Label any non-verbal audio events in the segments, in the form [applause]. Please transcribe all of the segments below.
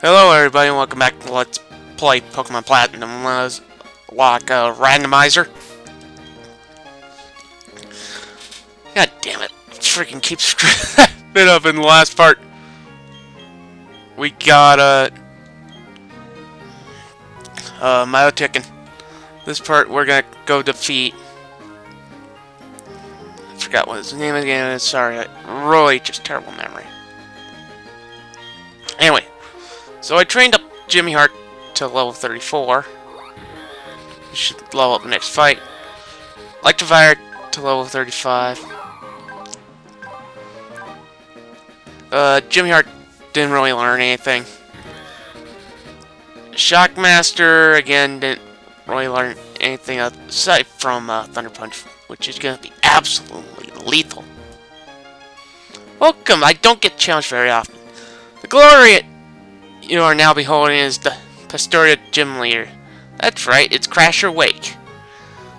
Hello everybody and welcome back to Let's Play Pokemon Platinum was like a randomizer. God damn it. Freaking keep screwing [laughs] it up in the last part. We got uh uh Myotican. This part we're gonna go defeat I forgot what his name again is, sorry, I really just terrible memory. Anyway, so I trained up Jimmy Hart to level 34. He should level up the next fight. Electivire to level 35. Uh, Jimmy Hart didn't really learn anything. Shockmaster, again, didn't really learn anything aside from uh, Thunder Punch, which is going to be absolutely lethal. Welcome, I don't get challenged very often. The glory you are now beholding is the Pastoria Gym Leader. That's right, it's Crasher Wake.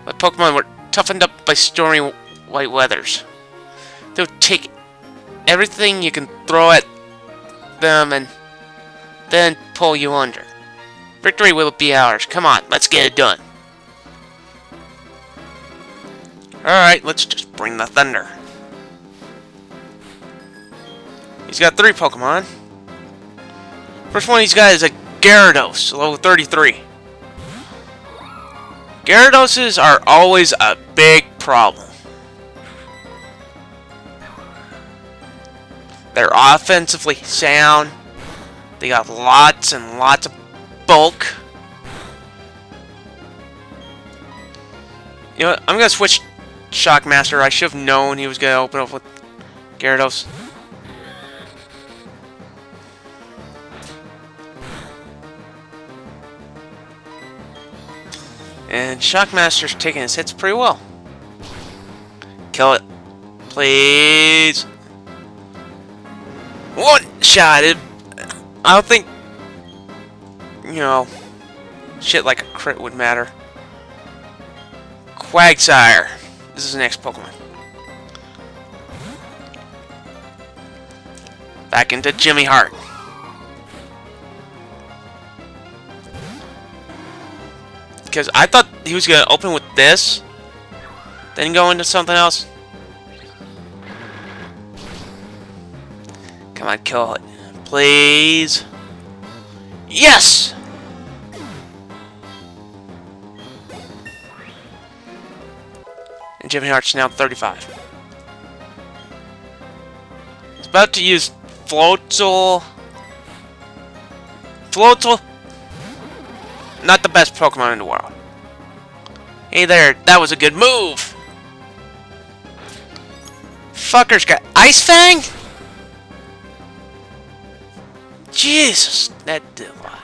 My Pokemon were toughened up by stormy white weathers. They'll take everything you can throw at them and then pull you under. Victory will be ours. Come on, let's get it done. Alright, let's just bring the thunder. He's got three Pokemon. First one he's got is a Gyarados, level 33. Gyaradoses are always a big problem. They're offensively sound. They got lots and lots of bulk. You know what? I'm going to switch Shockmaster. I should have known he was going to open up with Gyarados. And Shockmaster's taking his hits pretty well. Kill it. Please. One shot. It, I don't think, you know, shit like a crit would matter. Quagsire. This is the next Pokemon. Back into Jimmy Hart. Because I thought he was going to open with this, then go into something else. Come on, kill it. Please. Yes! And Jimmy Hart's now 35. He's about to use Floatzel. Floatzel not the best Pokemon in the world. Hey there, that was a good move! Fucker's got Ice Fang? Jesus, that did a lot.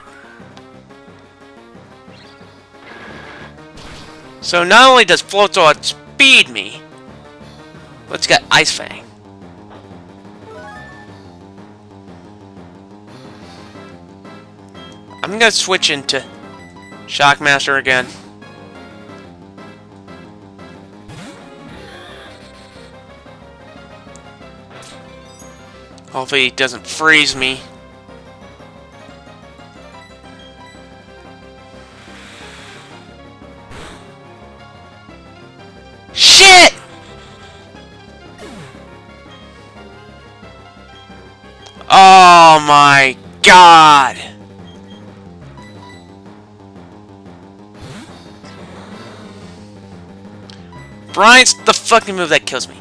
So not only does Floatzel outspeed me, but it's got Ice Fang. I'm gonna switch into Shockmaster again. Hopefully he doesn't freeze me. Shit! Oh my god! Brine's the fucking move that kills me.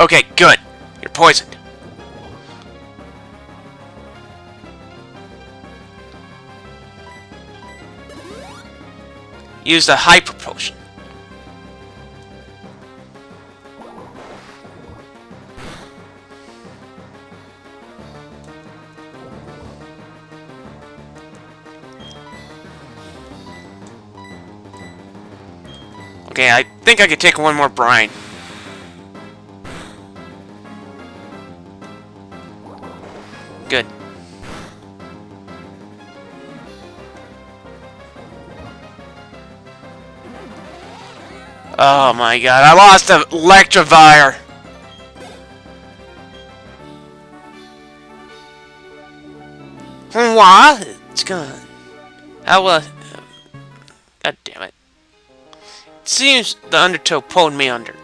Okay, good. You're poisoned. Use the hyper potion. Think I could take one more brine. Good. Oh my god, I lost a Electivire! What? It's gone. How was... God damn it. Seems the Undertow pulled me under.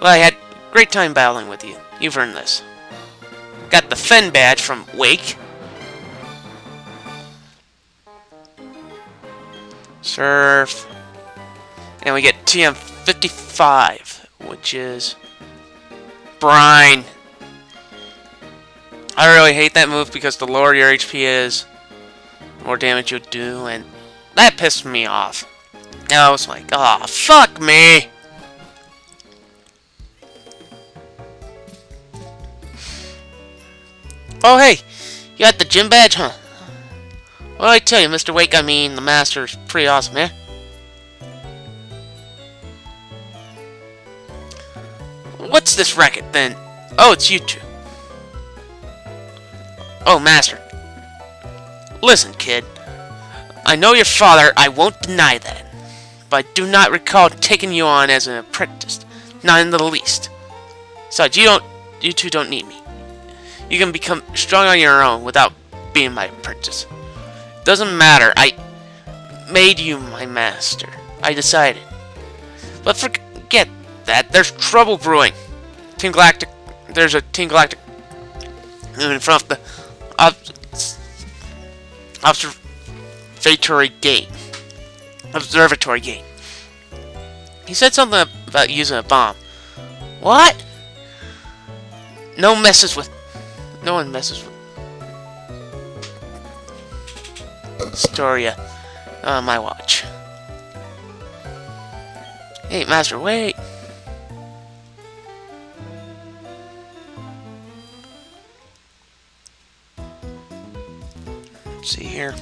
Well, I had great time battling with you. You've earned this. Got the Fen badge from Wake. Surf. And we get TM55, which is Brine. I really hate that move because the lower your HP is, the more damage you do, and that pissed me off. I was like, oh, fuck me! Oh, hey! You got the gym badge, huh? Well, I tell you, Mr. Wake, I mean, the Master's pretty awesome, eh? What's this racket, then? Oh, it's you two. Oh, Master. Listen, kid. I know your father, I won't deny that. But I do not recall taking you on as an apprentice. Not in the least. Besides, you don't you two don't need me. You can become strong on your own without being my apprentice. Doesn't matter, I made you my master. I decided. But forget that, there's trouble brewing. Team Galactic, there's a Team Galactic in front of the observatory gate. Observatory gate. He said something about using a bomb. What? No messes with. No one messes with. Storia on my watch. Hey, Master, wait. Let's see here.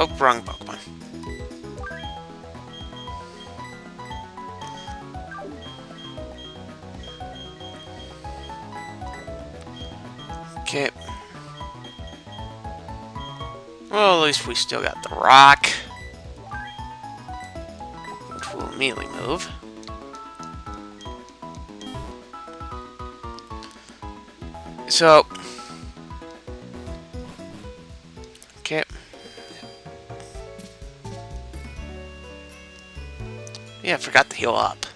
Oh, wrong Pokemon. Okay. Well, at least we still got the rock. Which will immediately move. So... forgot to heal up.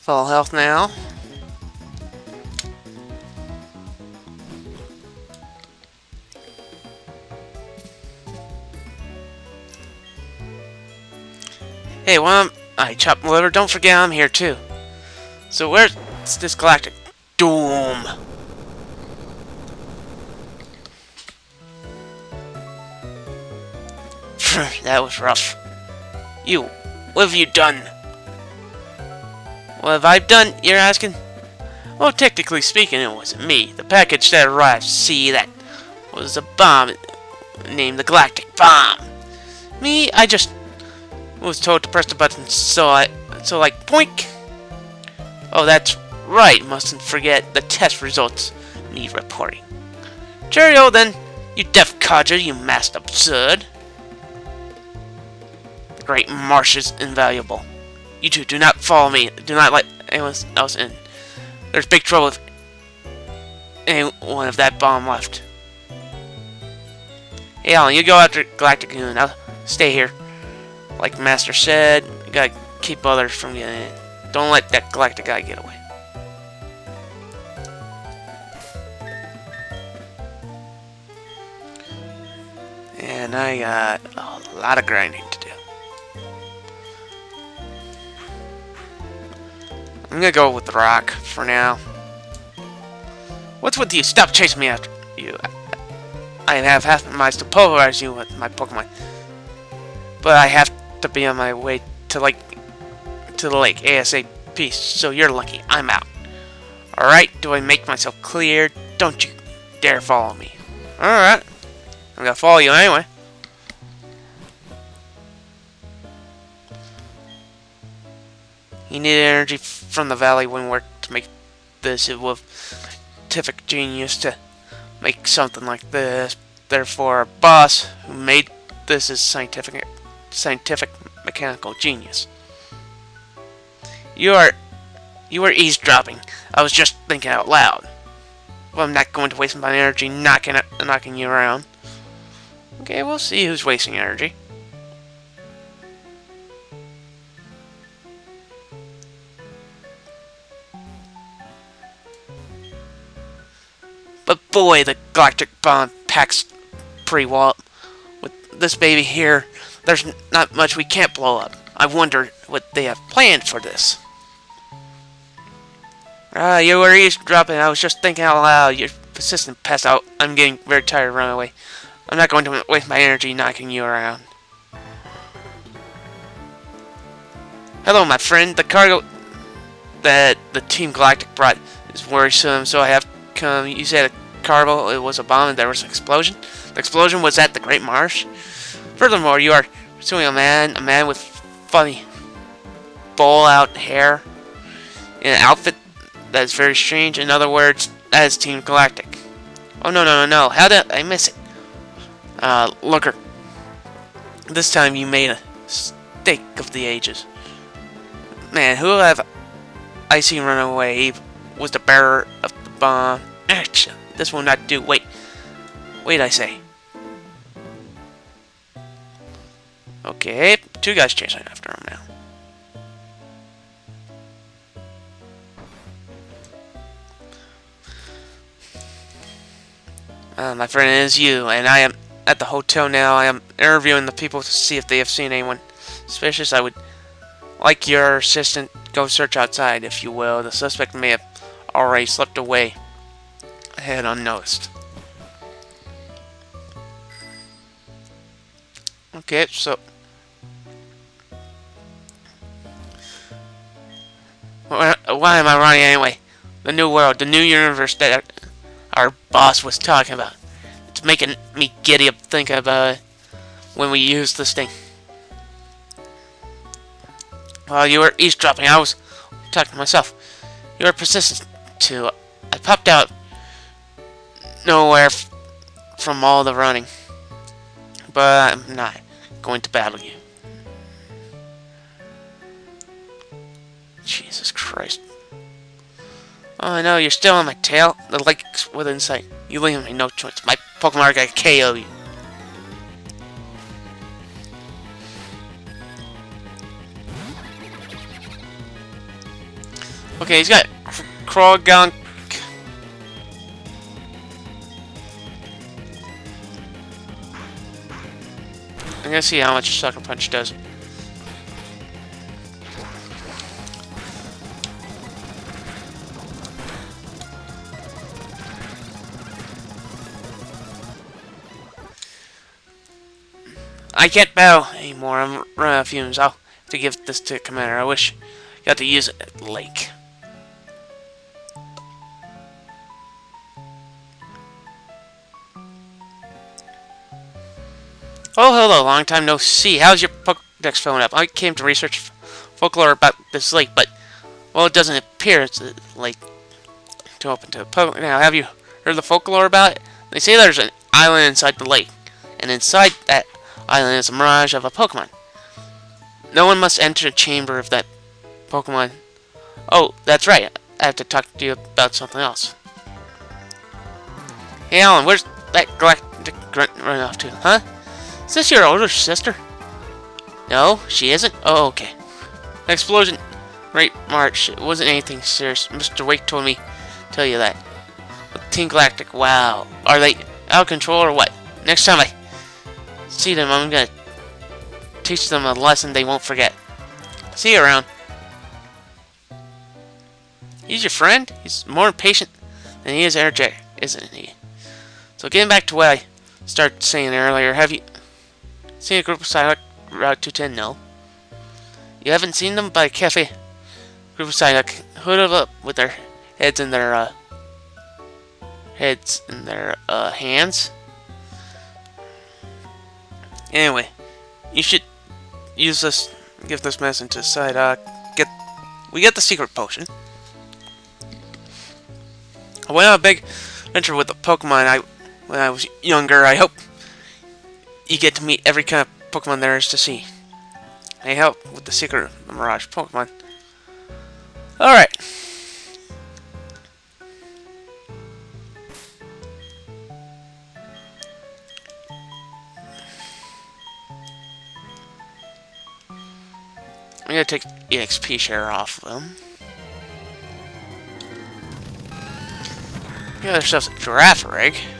Full health now. Hey, well, I chop liver. Don't forget I'm here too. So where's this galactic doom? That was rough. You, what have you done? What have I done, you're asking? Well, technically speaking, it wasn't me. The package that arrived, see, that was a bomb named the Galactic Bomb. Me, I just was told to press the button, so I, so like, poink. Oh, that's right, mustn't forget the test results need reporting. Cheerio then, you deaf codger, you masked absurd. Great Marsh is invaluable. You two, do not follow me. Do not let anyone else in. There's big trouble if anyone of that bomb left. Hey, Alan, you go after Galactic Goon. I'll stay here. Like Master said, you gotta keep others from getting in. Don't let that Galactic guy get away. And I got a lot of grinding I'm gonna go with the rock for now. What's with you? Stop chasing me after you. I have half my eyes to pulverize you with my Pokemon. But I have to be on my way to like to the lake ASAP, so you're lucky. I'm out. Alright, do I make myself clear? Don't you dare follow me. Alright. I'm gonna follow you anyway. He needed energy from the valley when worked to make this. It was scientific genius to make something like this. Therefore, our boss, who made this, is scientific, scientific mechanical genius. You are, you are eavesdropping. I was just thinking out loud. Well, I'm not going to waste my energy knocking knocking you around. Okay, we'll see who's wasting energy. Boy, the galactic bomb packs pretty well. With this baby here, there's not much we can't blow up. I wonder what they have planned for this. Ah, uh, you were eavesdropping. I was just thinking out loud. You're persistent pass out. I'm getting very tired. Run away. I'm not going to waste my energy knocking you around. Hello, my friend. The cargo that the Team Galactic brought is worrisome, so I have come. You said a cargo, it was a bomb, and there was an explosion. The explosion was at the Great Marsh. Furthermore, you are pursuing a man, a man with funny, bowl-out hair, in an outfit that is very strange. In other words, is Team Galactic. Oh, no, no, no, no. How did I miss it? Uh, Looker. This time you made a mistake of the ages. Man, who have I seen run away was the bearer of the bomb. This will not do. Wait. Wait, I say. Okay, two guys chasing after him now. Uh, my friend, it is you, and I am at the hotel now. I am interviewing the people to see if they have seen anyone suspicious. I would like your assistant go search outside, if you will. The suspect may have already slipped away ahead unnoticed. Okay, so... Why, am I running anyway? The new world, the new universe that our boss was talking about. It's making me giddy up thinking about it when we use this thing. While you were eavesdropping, I was talking to myself. You were persistent to. I popped out nowhere from all the running. But I'm not going to battle you. Jesus Christ. Oh, I know, you're still on my tail. The lake's within sight. You leave me no choice. My Pokemon are gonna KO you. Okay, he's got Croagunk. I'm gonna see how much Sucker Punch does. I can't battle anymore. I'm running out of fumes. I'll have to give this to Commander. I wish you got to use it at Lake. Oh, hello. Long time no see. How's your Pokedex filling up? I came to research folklore about this lake, but, well, it doesn't appear it's a lake to open to public. Now, have you heard the folklore about it? They say there's an island inside the lake, and inside that island is a mirage of a Pokemon. No one must enter the chamber of that Pokemon. Oh, that's right. I have to talk to you about something else. Hey, Alan, where's that galactic grunt running off to, huh? Is this your older sister? No, she isn't? Oh, okay. Explosion. Great Marsh. It wasn't anything serious. Mr. Wake told me tell you that. Team Galactic, wow. Are they out of control or what? Next time I see them, I'm gonna teach them a lesson they won't forget. See you around. He's your friend? He's more impatient than he is energetic, isn't he? So getting back to what I started saying earlier, have you seen a group of Psyduck Route 210? No. You haven't seen them by Cafe? Group of Psyduck hooded up with their heads in their uh, heads in their uh, hands. Anyway, you should use this, give this message to Psyduck, get we get the secret potion. I went on a big adventure with the Pokemon I when I was younger. I hope you get to meet every kind of Pokemon there is to see. I help with the secret of the Mirage Pokemon. Alright. I'm gonna take EXP share off of them. Yeah, there's stuff's a Girafarig. And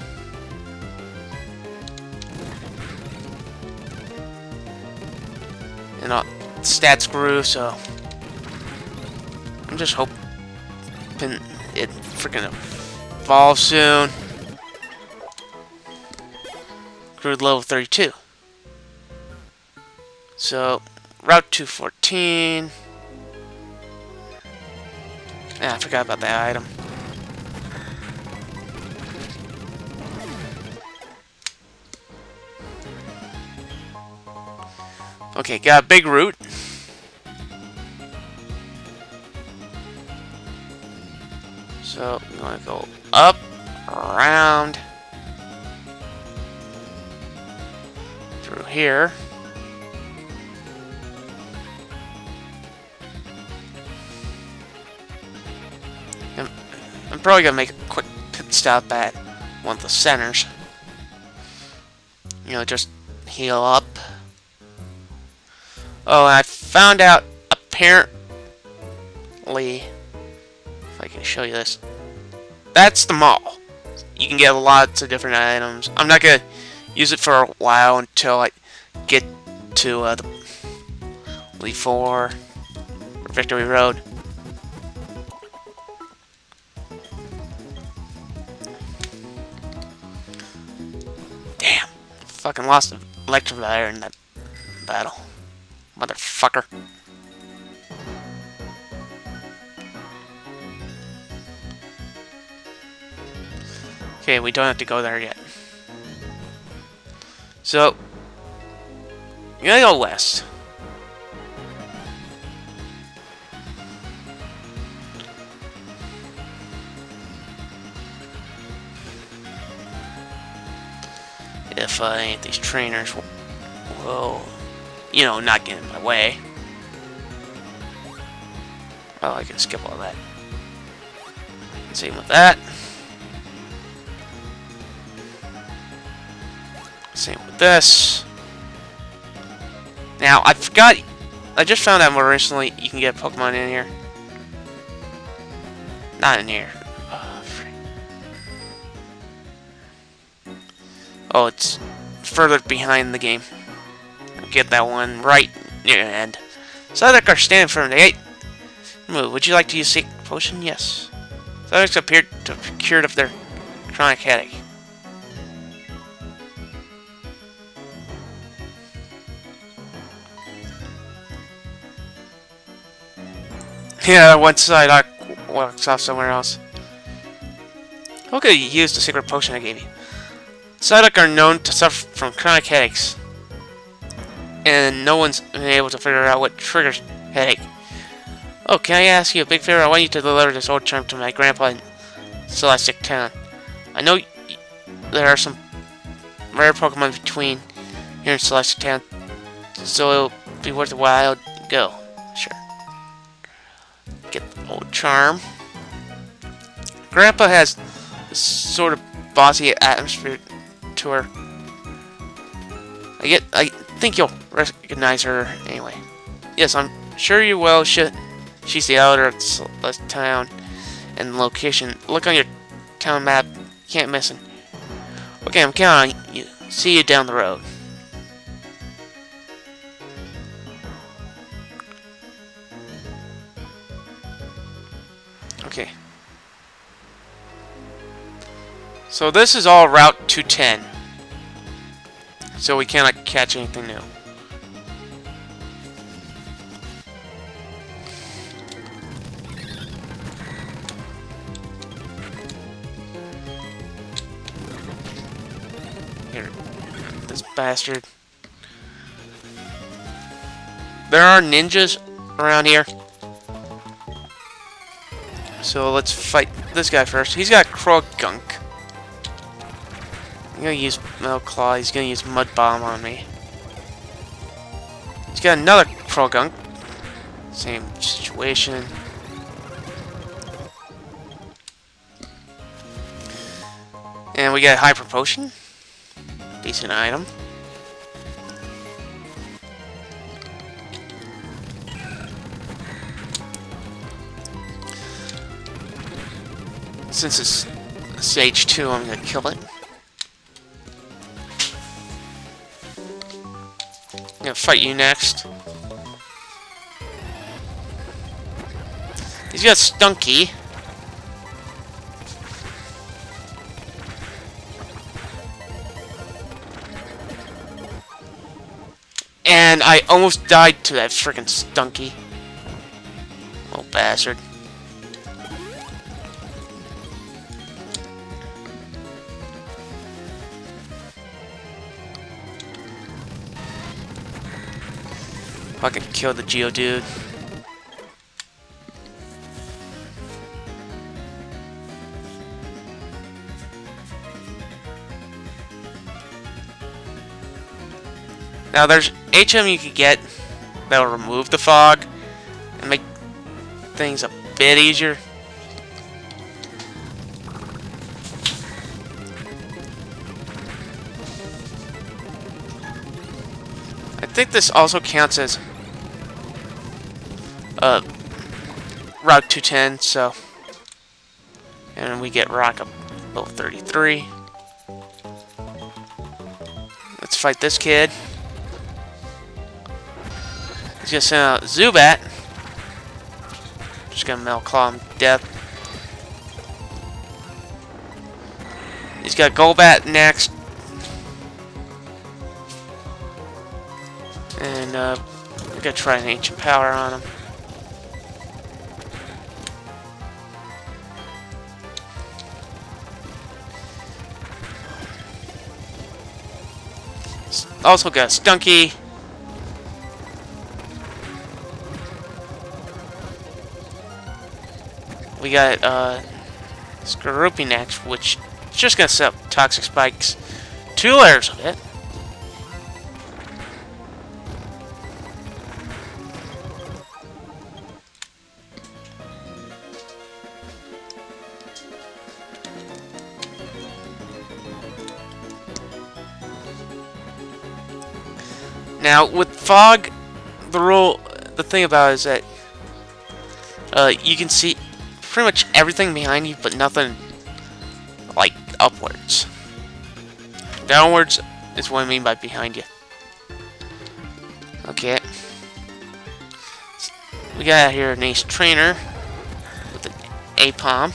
stats grew, so I'm just hoping it freaking evolves soon. Grew level 32. So, Route 214. Yeah, I forgot about that item. Okay, got a big root. We want to go up, around, through here. I'm probably going to make a quick pit stop at one of the centers. You know, just heal up. Oh, I found out, apparently, if I can show you this, that's the mall. You can get lots of different items. I'm not to use it for a while until I get to uh, the Lee 4 or Victory Road. Damn, fucking lost an in that battle. Motherfucker. Okay, we don't have to go there yet. So, you gotta go west. if uh, any of these trainers will, you know, not get in my way. Oh, I can skip all that. Same with that. Same with this. Now, I forgot... I just found out more recently you can get Pokemon in here. Not in here. Ah, oh, it's further behind the game. Get that one right near the end. Psyduck are standing from the gate. Would you like to use Secret Potion? Yes. Psyducks appeared to have cured of their chronic headache. Yeah, one Psyduck walks off somewhere else. Okay, you used the secret potion I gave you. Psyduck are known to suffer from chronic headaches, and no one's been able to figure out what triggers headache. Oh, can I ask you a big favor? I want you to deliver this old charm to my grandpa in Celestic Town. I know there are some rare Pokemon between here in Celestic Town, so it'll be worth a while to go. Charm. Grandpa has sort of bossy atmosphere to her. I get. I think you'll recognize her anyway. Yes, I'm sure you will. She, she's the elder of the town and location. Look on your town map. Can't miss it. Okay, I'm counting on you. See you down the road. Okay. So this is all Route 210. So we cannot catch anything new. Here, this bastard. There are ninjas around here. So let's fight this guy first. He's got Croagunk. I'm gonna use Metal Claw. He's gonna use Mud Bomb on me. He's got another Croagunk. Same situation. And we got Hyper Potion. Decent item. Since it's stage 2, I'm gonna kill it. I'm gonna fight you next. He's got Stunky. And I almost died to that freaking Stunky. Little bastard. Fucking kill the Geodude. Now there's HM you can get that'll remove the fog and make things a bit easier. I think this also counts as uh, Route 210, so and we get Rock up level 33. Let's fight this kid. He's gonna send out Zubat. Just gonna Metal Claw him death. He's got Golbat next. And uh, we're gonna try an Ancient Power on him. Also got Stunky. We got uh, Skorupi next, which just gonna set up Toxic Spikes. Two layers of it. Now, with fog, the rule, the thing about is that uh, you can see pretty much everything behind you, but nothing like upwards. Downwards is what I mean by behind you. Okay. We got here an ace trainer with an A-palm.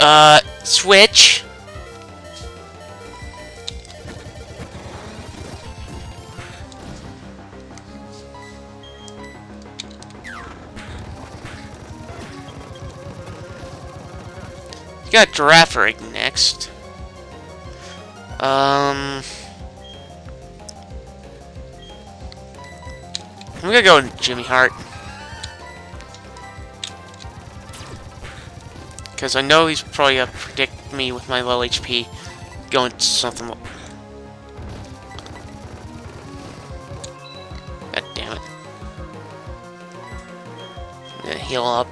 Uh, switch. Got Girafarig next. Um... I'm gonna go with Jimmy Hart. Because I know he's probably gonna predict me with my low HP going to something... God damn it. Heal up.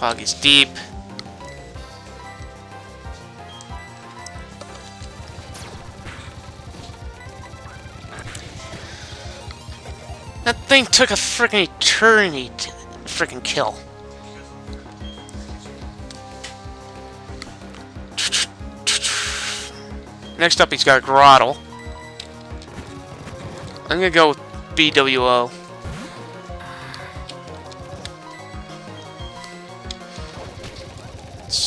Fog is deep. That thing took a freaking eternity to freaking kill. Next up, he's got a Grottle. I'm gonna go with BWO.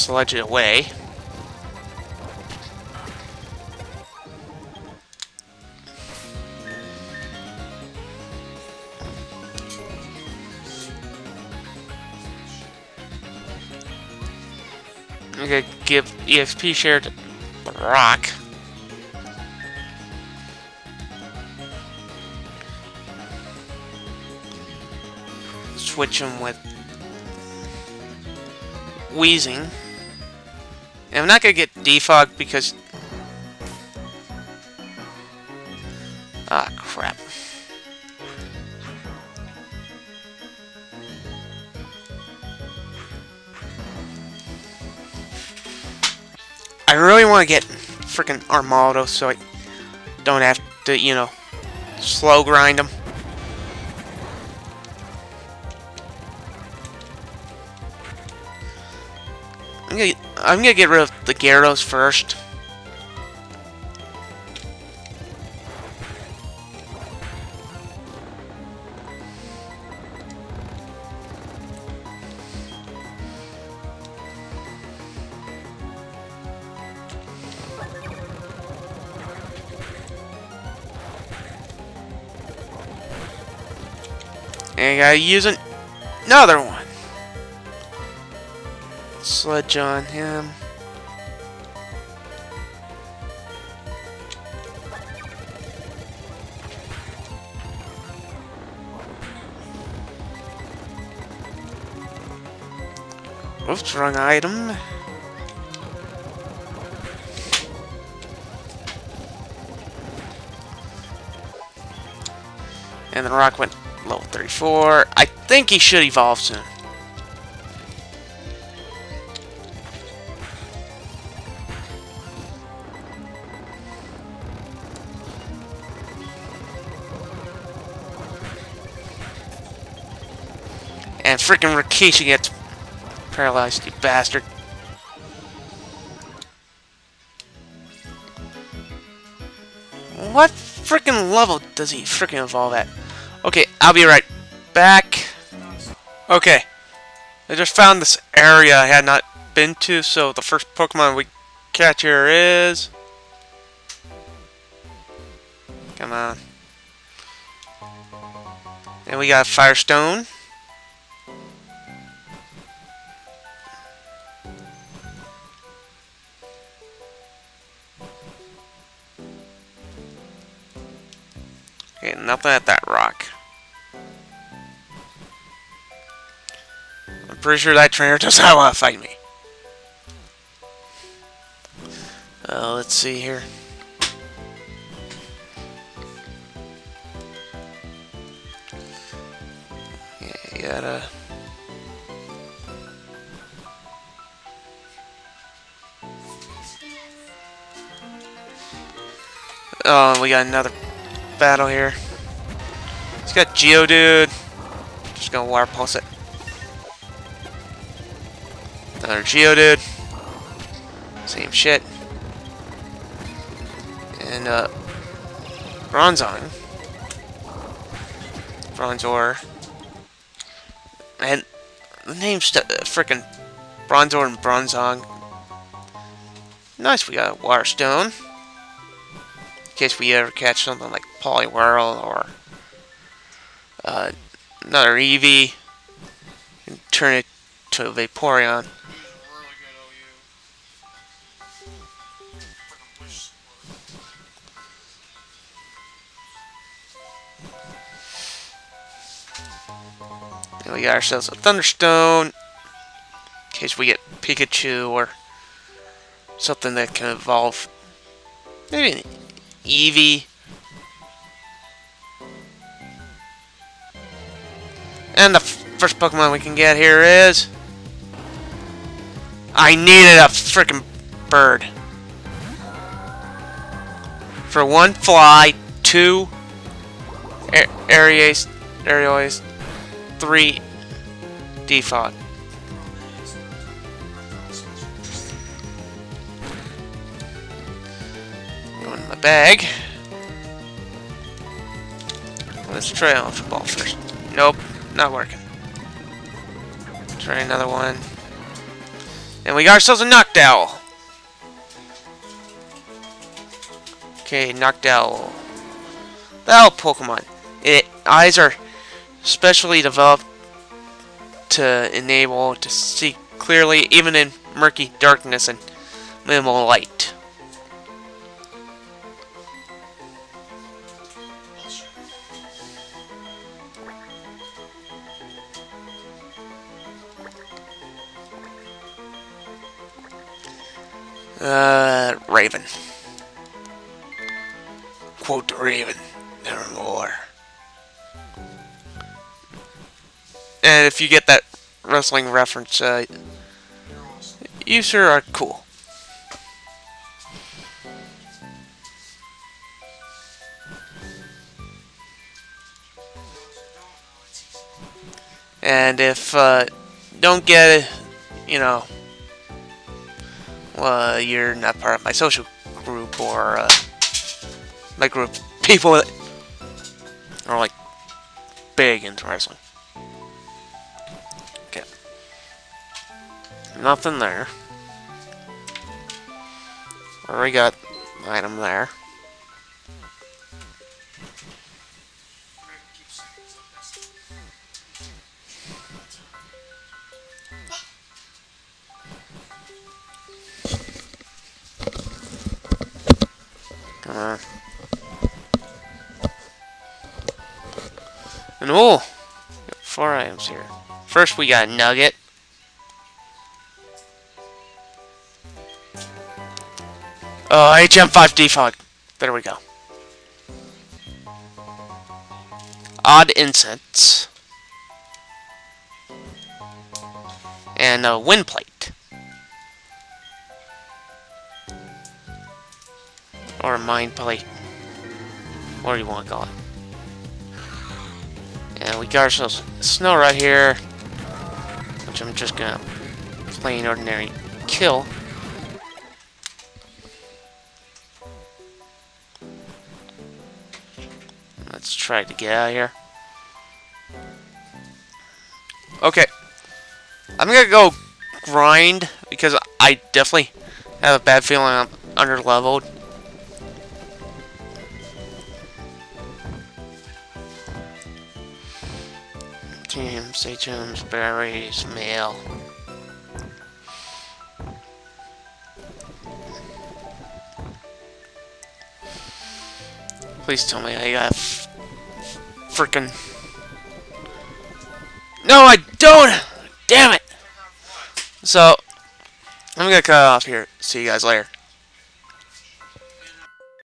sludge it away. Okay, give EXP share to Brock. Switch him with Wheezing. And I'm not gonna get Defog because... Ah, crap. I really want to get freaking Armaldo so I don't have to, you know, slow grind him. I'm gonna, I'm gonna get rid of the Gyarados first. And I use an another one. Sledge on him. Oops, wrong item. And the rock went level 34. I think he should evolve soon. And freaking Rikishi gets paralyzed, you bastard. What freaking level does he freaking evolve at? Okay, I'll be right back. Okay, I just found this area I had not been to, so the first Pokemon we catch here is... Come on. And we got Firestone. Okay, nothing at that rock. I'm pretty sure that trainer does not want to fight me. Uh, let's see here. Yeah, gotta... Oh, we got another battle here. He's got Geodude. Just gonna Water Pulse it. Another Geodude. Same shit. And, uh, Bronzong. Bronzor. And the name's uh, freaking Bronzor and Bronzong. Nice, we got a Water Stone. In case we ever catch something like Poliwhirl or uh, another Eevee and turn it to a Vaporeon. And we got ourselves a Thunderstone. In case we get Pikachu or something that can evolve. Maybe an Eevee. And the first Pokemon we can get here is... I needed a freaking bird. For one fly, two Aries, Aerials, three Defog. Go in my bag. Let's try Ultra Ball first. Nope, not working. Try another one. And we got ourselves a Noctowl. Okay, Noctowl. That Pokemon. It eyes are specially developed to enable to see clearly even in murky darkness and minimal light. Uh, Raven. Quote Raven, nevermore. And if you get that wrestling reference, uh, you sure are cool. And if uh, don't get it, you know, well, you're not part of my social group or uh, my group people that are like big into wrestling. Okay. Nothing there. Already got item there. We got a Nugget. Uh, oh, HM5 defog. There we go. Odd incense. And a wind plate. Or a mind plate. What do you want to call it? And we got ourselves snow right here. Which I'm just gonna plain ordinary kill. Let's try to get out of here. Okay. I'm gonna go grind because I definitely have a bad feeling I'm under stay berries, mail. Please tell me I got freaking. No, I don't! Damn it! So, I'm gonna cut off here. See you guys later.